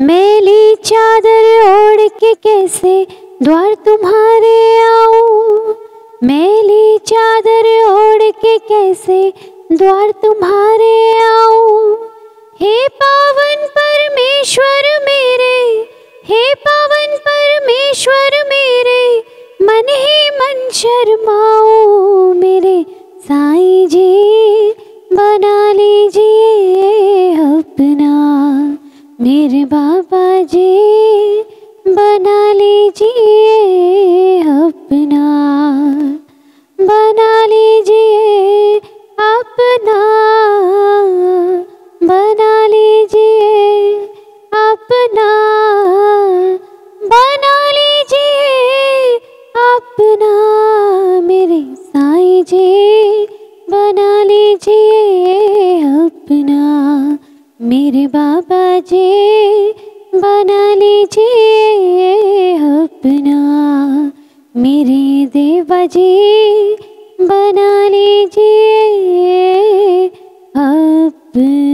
मैली चादर ओढ़ के कैसे द्वार तुम्हारे आऊँ? मैली चादर ओढ़ के कैसे द्वार तुम्हारे आऊँ? हे पावन परमेश्वर मेरे, हे पावन परमेश्वर मेरे, मन ही मन शर्माओ मेरे, साईं जी बना लीजिए अपना। मेरे बाबा जी, बना लीजिए अपना। बना लीजिए अपना। बना लीजिए अपना। बना लीजिए अपना। मेरे साईं जी, बना लीजिए मेरे बाबा जी बना लीजिए अपना। मेरे देवा जी बना लीजिए अपना।